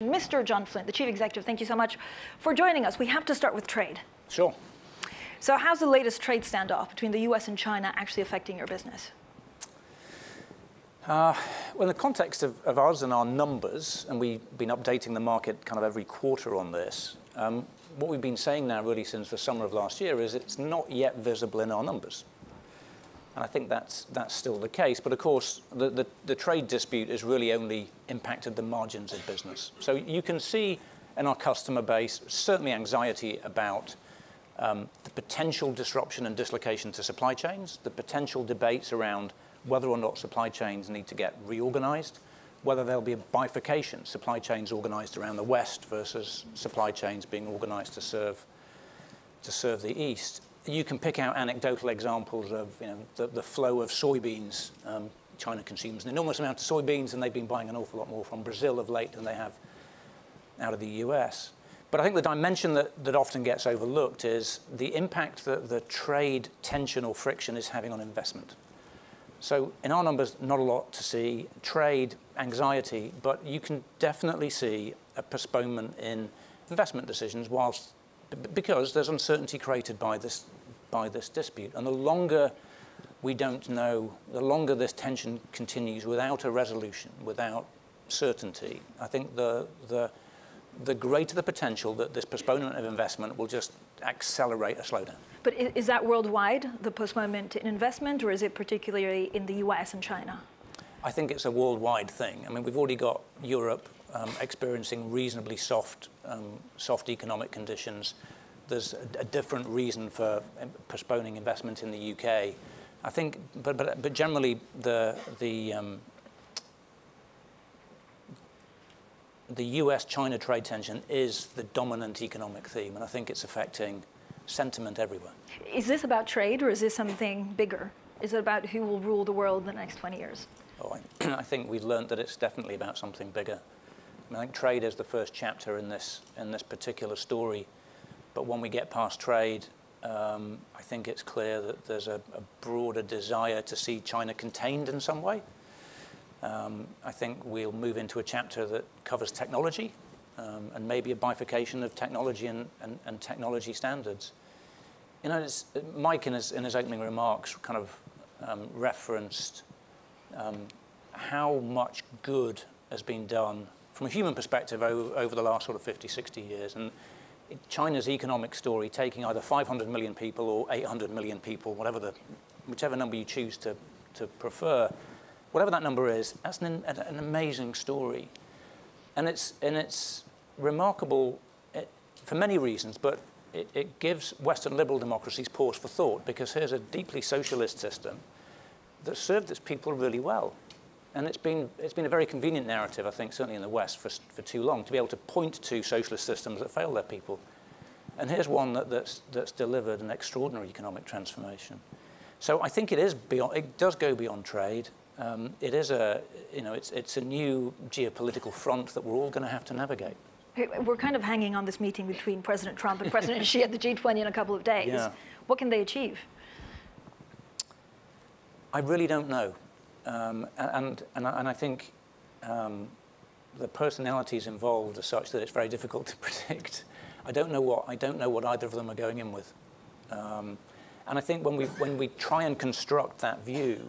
Mr. John Flint, the Chief Executive, thank you so much for joining us. We have to start with trade. Sure. So, how's the latest trade standoff between the US and China actually affecting your business? Uh, well, in the context of, of us and our numbers, and we've been updating the market kind of every quarter on this, um, what we've been saying now really since the summer of last year is it's not yet visible in our numbers. And I think that's, that's still the case. But of course, the, the, the trade dispute has really only impacted the margins of business. So you can see in our customer base certainly anxiety about um, the potential disruption and dislocation to supply chains, the potential debates around whether or not supply chains need to get reorganized, whether there'll be a bifurcation, supply chains organized around the West versus supply chains being organized to serve, to serve the East. You can pick out anecdotal examples of you know, the, the flow of soybeans. Um, China consumes an enormous amount of soybeans, and they've been buying an awful lot more from Brazil of late than they have out of the US. But I think the dimension that, that often gets overlooked is the impact that the trade tension or friction is having on investment. So in our numbers, not a lot to see. Trade, anxiety, but you can definitely see a postponement in investment decisions whilst because there's uncertainty created by this by this dispute. And the longer we don't know, the longer this tension continues without a resolution, without certainty, I think the the the greater the potential that this postponement of investment will just accelerate a slowdown. But is that worldwide, the postponement in investment, or is it particularly in the US and China? I think it's a worldwide thing. I mean, we've already got Europe um, experiencing reasonably soft, um, soft economic conditions. There's a, a, different reason for postponing investment in the UK. I think, but, but, but generally, the, the, um, the US-China trade tension is the dominant economic theme, and I think it's affecting sentiment everywhere. Is this about trade, or is this something bigger? Is it about who will rule the world in the next 20 years? Oh, I, I think we've learned that it's definitely about something bigger. I, mean, I think trade is the first chapter in this, in this particular story, but when we get past trade, um, I think it's clear that there's a, a broader desire to see China contained in some way. Um, I think we'll move into a chapter that covers technology um, and maybe a bifurcation of technology and, and, and technology standards. You know, Mike in his, in his opening remarks kind of um, referenced um, how much good has been done from a human perspective over, over the last sort of 50, 60 years. And China's economic story, taking either 500 million people or 800 million people, whatever the, whichever number you choose to, to prefer, whatever that number is, that's an, an amazing story. And it's, and it's remarkable eh, for many reasons, but it, it gives Western liberal democracies pause for thought because here's a deeply socialist system that served its people really well. And it's been, it's been a very convenient narrative, I think, certainly in the West for, for too long, to be able to point to socialist systems that fail their people. And here's one that, that's, that's delivered an extraordinary economic transformation. So I think it is beyond, it does go beyond trade. Um, it is a, you know, it's, it's a new geopolitical front that we're all going to have to navigate. We're kind of hanging on this meeting between President Trump and President Xi at the G20 in a couple of days. Yeah. What can they achieve? I really don't know. Um, and, and, and I think um, the personalities involved are such that it's very difficult to predict. I don't know what, I don't know what either of them are going in with. Um, and I think when we, when we try and construct that view,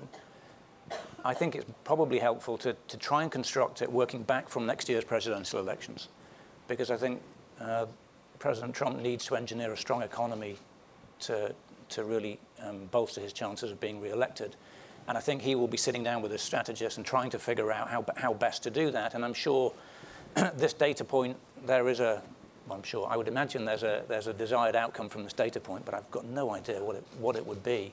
I think it's probably helpful to, to try and construct it working back from next year's presidential elections. Because I think uh, President Trump needs to engineer a strong economy to, to really um, bolster his chances of being re-elected. And I think he will be sitting down with his strategists and trying to figure out how, how best to do that. And I'm sure this data point, there is a, well, I'm sure, I would imagine there's a, there's a desired outcome from this data point, but I've got no idea what it, what it would be.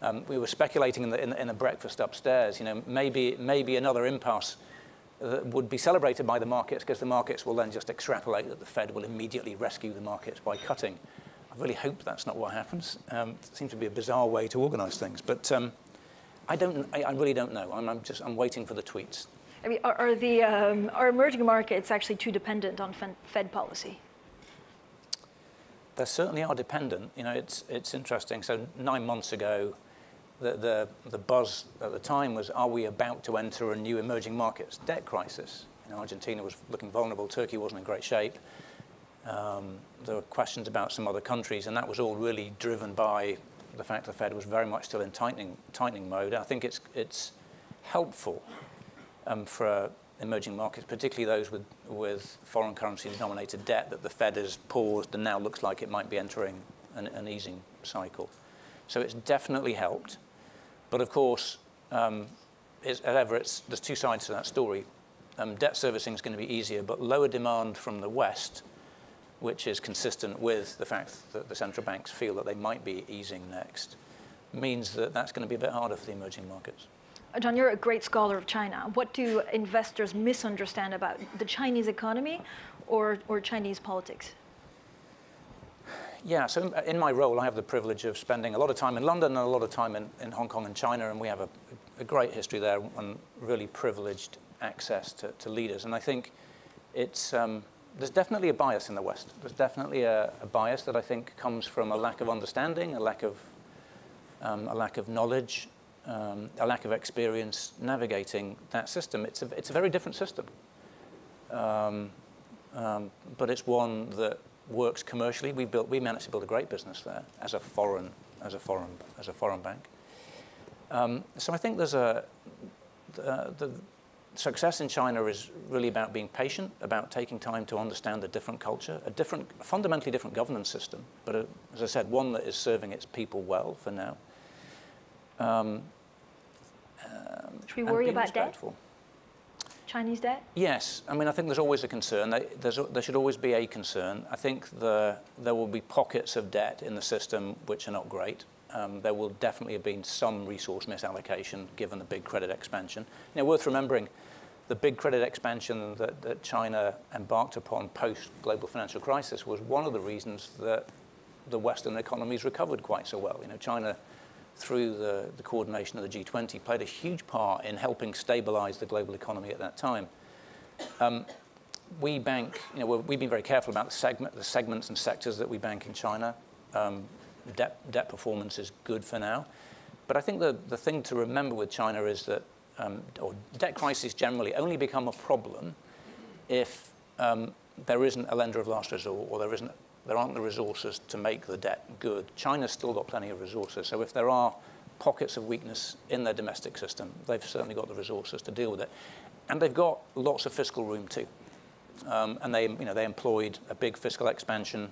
Um, we were speculating in the, in, the, in the breakfast upstairs, you know, maybe, maybe another impasse that would be celebrated by the markets because the markets will then just extrapolate that the Fed will immediately rescue the markets by cutting. I really hope that's not what happens. Um, it seems to be a bizarre way to organize things. But um, I, don't, I, I, really don't know. I'm, I'm, just, I'm waiting for the tweets. I mean, are, are the, um, are emerging markets actually too dependent on Fed policy? They certainly are dependent. You know, it's, it's interesting. So nine months ago, the, the, the buzz at the time was, are we about to enter a new emerging markets debt crisis? You know, Argentina was looking vulnerable. Turkey wasn't in great shape. Um, there were questions about some other countries, and that was all really driven by the fact the Fed was very much still in tightening, tightening mode. I think it's, it's helpful um, for emerging markets, particularly those with, with foreign currency denominated debt, that the Fed has paused and now looks like it might be entering an, an easing cycle. So it's definitely helped. But of course, um, as ever, there's two sides to that story. Um, debt servicing is going to be easier, but lower demand from the West which is consistent with the fact that the central banks feel that they might be easing next, means that that's going to be a bit harder for the emerging markets. John, you're a great scholar of China. What do investors misunderstand about the Chinese economy or, or Chinese politics? Yeah, so in my role, I have the privilege of spending a lot of time in London and a lot of time in, in Hong Kong and China, and we have a, a great history there and really privileged access to, to leaders. And I think it's, um, there's definitely a bias in the West. There's definitely a, a bias that I think comes from a lack of understanding, a lack of, um, a lack of knowledge, um, a lack of experience navigating that system. It's a, it's a very different system. Um, um but it's one that works commercially. We built, we managed to build a great business there as a foreign, as a foreign, as a foreign bank. Um, so I think there's a, the, the success in China is really about being patient, about taking time to understand a different culture, a different, fundamentally different governance system, but a, as I said, one that is serving its people well for now. Um, um, Should we worry about respectful. debt? Chinese debt? Yes. I mean, I think there's always a concern. there should always be a concern. I think the, there will be pockets of debt in the system which are not great. Um, there will definitely have been some resource misallocation given the big credit expansion. You know, worth remembering, the big credit expansion that, that China embarked upon post-global financial crisis was one of the reasons that the Western economies recovered quite so well. You know, China, through the, the coordination of the G20, played a huge part in helping stabilize the global economy at that time. Um, we bank, you know, we've been very careful about the, segment, the segments and sectors that we bank in China. Um, debt, debt performance is good for now. But I think the, the thing to remember with China is that um, or debt crises generally only become a problem if um, there isn't a lender of last resort or there, isn't, there aren't the resources to make the debt good. China's still got plenty of resources. So if there are pockets of weakness in their domestic system, they've certainly got the resources to deal with it. And they've got lots of fiscal room too. Um, and they, you know, they employed a big fiscal expansion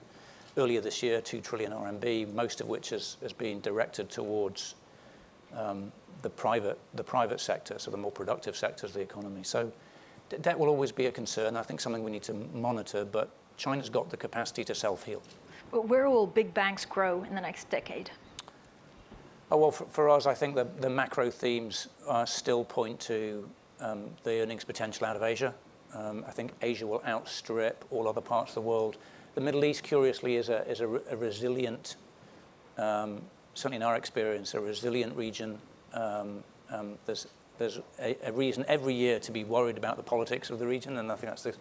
earlier this year, 2 trillion RMB, most of which has, has been directed towards um, the private, the private sector, so the more productive sectors of the economy. So debt will always be a concern. I think something we need to monitor, but China's got the capacity to self-heal. But where will big banks grow in the next decade? Oh, well, for, for us, I think the, the macro themes uh, still point to um, the earnings potential out of Asia. Um, I think Asia will outstrip all other parts of the world. The Middle East, curiously, is a, is a, a resilient, um, certainly in our experience, a resilient region um, um, there's, there's a, a, reason every year to be worried about the politics of the region, and I think that's the,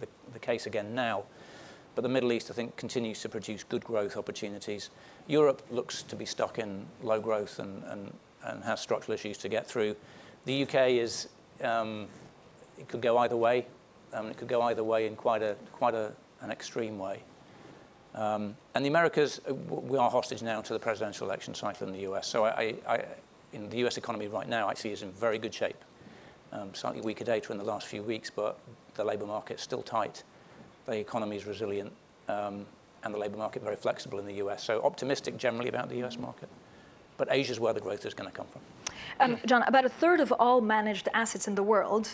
the, the, case again now. But the Middle East, I think, continues to produce good growth opportunities. Europe looks to be stuck in low growth and, and, and has structural issues to get through. The UK is, um, it could go either way. Um, it could go either way in quite, a, quite a, an extreme way. Um, and the Americas, uh, we are hostage now to the presidential election cycle in the US. So I, I, in the US economy right now actually is in very good shape. Um, slightly weaker data in the last few weeks, but the labour market's still tight. The economy is resilient, um, and the labour market very flexible in the US. So optimistic generally about the US market. But Asia's where the growth is going to come from. Um, John, about a third of all managed assets in the world,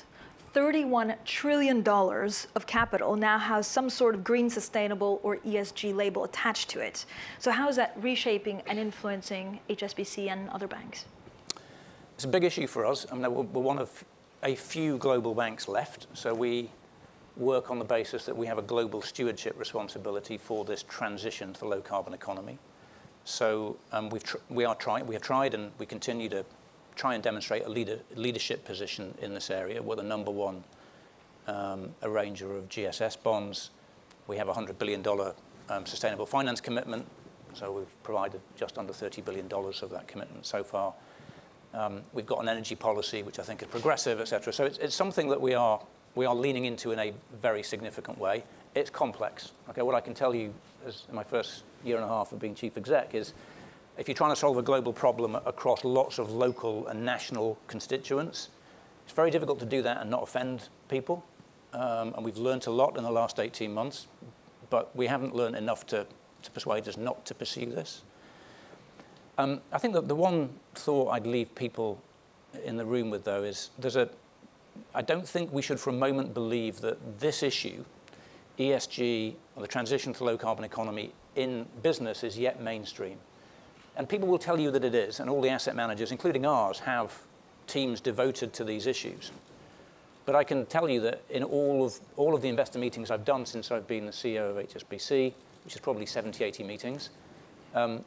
$31 trillion of capital now has some sort of green, sustainable, or ESG label attached to it. So how is that reshaping and influencing HSBC and other banks? It's a big issue for us. I mean, we're one of a few global banks left, so we work on the basis that we have a global stewardship responsibility for this transition to the low carbon economy. So um, we've we are trying, we have tried and we continue to try and demonstrate a leader, leadership position in this area. We're the number one um, arranger of GSS bonds. We have a $100 billion um, sustainable finance commitment, so we've provided just under $30 billion of that commitment so far. Um, we've got an energy policy which I think is progressive, etc. So it's, it's, something that we are we are leaning into in a very significant way. It's complex. Okay, what I can tell you as in my first year and a half of being chief exec is if you're trying to solve a global problem across lots of local and national constituents, it's very difficult to do that and not offend people. Um, and we've learned a lot in the last 18 months, but we haven't learned enough to, to persuade us not to pursue this. Um, I think that the one thought I'd leave people in the room with, though, is there's a, I don't think we should for a moment believe that this issue, ESG, or the transition to low carbon economy in business is yet mainstream. And people will tell you that it is, and all the asset managers, including ours, have teams devoted to these issues. But I can tell you that in all of, all of the investor meetings I've done since I've been the CEO of HSBC, which is probably 70, 80 meetings, um,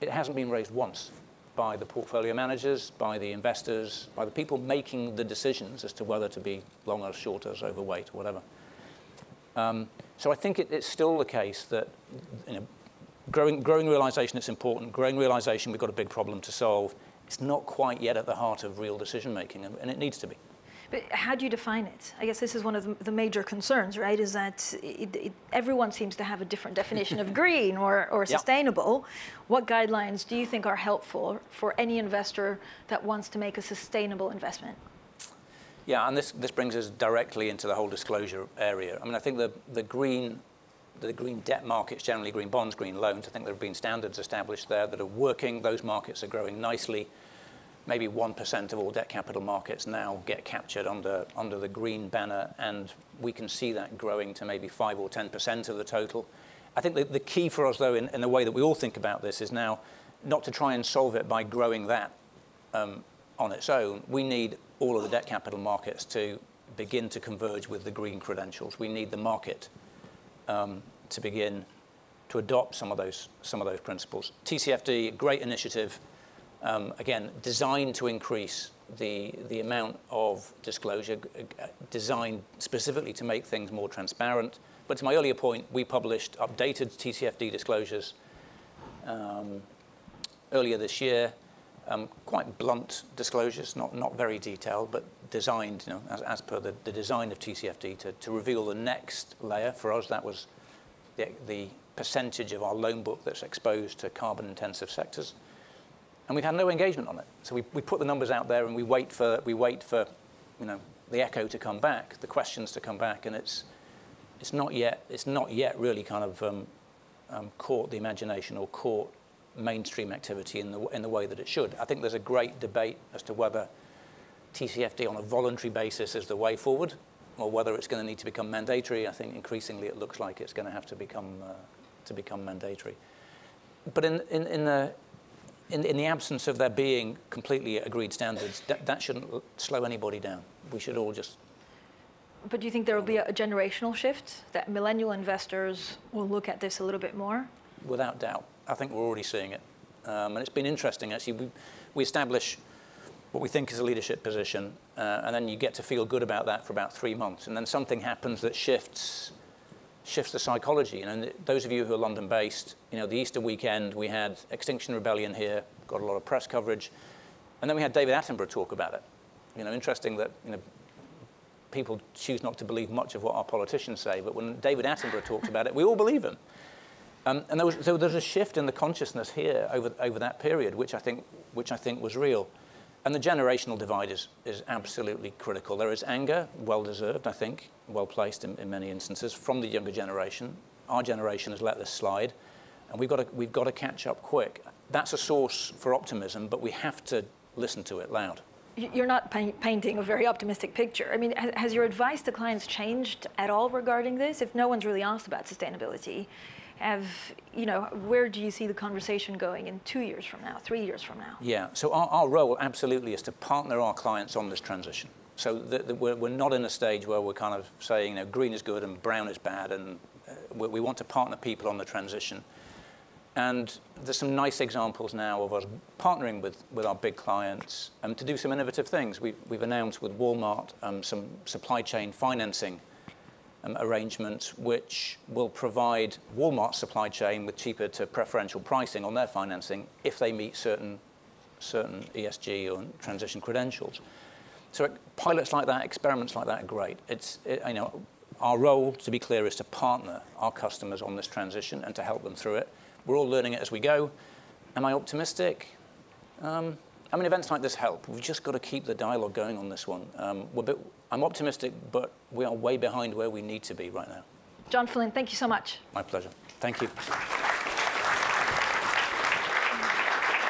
it hasn't been raised once by the portfolio managers, by the investors, by the people making the decisions as to whether to be long or short or overweight or whatever. Um, so I think it, it's still the case that you know, growing, growing realization it's important, growing realization we've got a big problem to solve. It's not quite yet at the heart of real decision making, and, and it needs to be. But how do you define it? I guess this is one of the, major concerns, right? Is that it, it, everyone seems to have a different definition of green or, or sustainable. What guidelines do you think are helpful for any investor that wants to make a sustainable investment? Yeah, and this, this brings us directly into the whole disclosure area. I mean, I think the, the green the green debt markets, generally green bonds, green loans, I think there have been standards established there that are working. Those markets are growing nicely maybe 1% of all debt capital markets now get captured under, under the green banner, and we can see that growing to maybe 5 or 10% of the total. I think the, the key for us, though, in, in the way that we all think about this, is now not to try and solve it by growing that um, on its own. We need all of the debt capital markets to begin to converge with the green credentials. We need the market um, to begin to adopt some of those some of those principles. TCFD, great initiative um, again, designed to increase the, the amount of disclosure, designed specifically to make things more transparent. But to my earlier point, we published updated TCFD disclosures um, earlier this year. Um, quite blunt disclosures, not, not very detailed, but designed you know, as, as per the, the design of TCFD to, to reveal the next layer. For us, that was the, the percentage of our loan book that's exposed to carbon-intensive sectors and we've had no engagement on it. So we, we put the numbers out there and we wait for, we wait for you know, the echo to come back, the questions to come back, and it's, it's, not, yet, it's not yet really kind of um, um, caught the imagination or caught mainstream activity in the, in the way that it should. I think there's a great debate as to whether TCFD on a voluntary basis is the way forward or whether it's going to need to become mandatory. I think increasingly it looks like it's going to have to become, uh, to become mandatory. But in, in, in, the, in, in the absence of there being completely agreed standards, that, that shouldn't slow anybody down. We should all just but do you think there will be a generational shift that millennial investors will look at this a little bit more? Without doubt. I think we're already seeing it. Um, and it's been interesting, actually. We, we establish what we think is a leadership position, uh, and then you get to feel good about that for about three months. And then something happens that shifts shifts the psychology. You And those of you who are London-based, you know, the Easter weekend, we had Extinction Rebellion here, got a lot of press coverage, and then we had David Attenborough talk about it. You know, interesting that you know people choose not to believe much of what our politicians say, but when David Attenborough talks about it, we all believe him. Um, and there was, so there's a shift in the consciousness here over, over that period, which I think, which I think was real. And the generational divide is, is absolutely critical. There is anger, well deserved, I think, well placed in, in many instances, from the younger generation. Our generation has let this slide, and we've got, to, we've got to catch up quick. That's a source for optimism, but we have to listen to it loud. You're not painting a very optimistic picture. I mean, has your advice to clients changed at all regarding this? If no one's really asked about sustainability, have, you know, where do you see the conversation going in two years from now, three years from now? Yeah, so our, our role absolutely is to partner our clients on this transition. So we're, we're not in a stage where we're kind of saying, you know, green is good and brown is bad, and uh, we, we want to partner people on the transition. And there's some nice examples now of us partnering with, with our big clients um, to do some innovative things. We've, we've announced with Walmart um, some supply chain financing um, arrangements which will provide Walmart's supply chain with cheaper to preferential pricing on their financing if they meet certain, certain ESG or transition credentials. so pilots like that, experiments like that are great. It's, it, you know, our role, to be clear, is to partner our customers on this transition and to help them through it. We're all learning it as we go. Am I optimistic? Um, I mean, events like this help. We've just got to keep the dialogue going on this one. Um, bit, I'm optimistic, but we are way behind where we need to be right now. John Flint, thank you so much. My pleasure. Thank you.